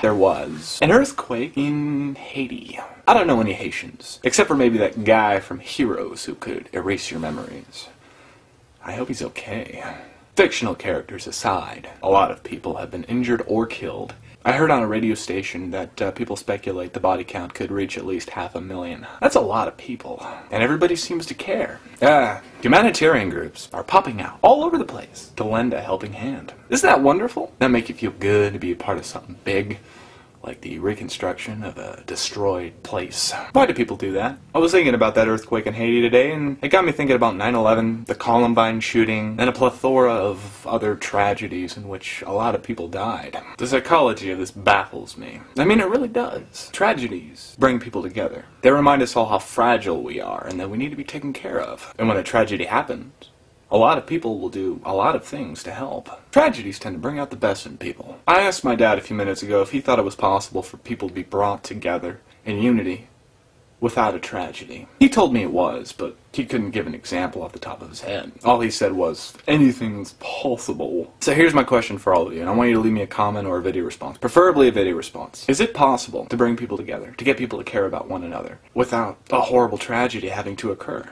there was an earthquake in Haiti. I don't know any Haitians, except for maybe that guy from Heroes who could erase your memories. I hope he's okay. Fictional characters aside, a lot of people have been injured or killed. I heard on a radio station that uh, people speculate the body count could reach at least half a million. That's a lot of people, and everybody seems to care. Uh, humanitarian groups are popping out all over the place to lend a helping hand. Isn't that wonderful? That make you feel good to be a part of something big? Like the reconstruction of a destroyed place. Why do people do that? I was thinking about that earthquake in Haiti today, and it got me thinking about 9-11, the Columbine shooting, and a plethora of other tragedies in which a lot of people died. The psychology of this baffles me. I mean, it really does. Tragedies bring people together. They remind us all how fragile we are, and that we need to be taken care of. And when a tragedy happens, a lot of people will do a lot of things to help. Tragedies tend to bring out the best in people. I asked my dad a few minutes ago if he thought it was possible for people to be brought together in unity without a tragedy. He told me it was, but he couldn't give an example off the top of his head. All he said was, anything's possible. So here's my question for all of you, and I want you to leave me a comment or a video response, preferably a video response. Is it possible to bring people together, to get people to care about one another, without a horrible tragedy having to occur?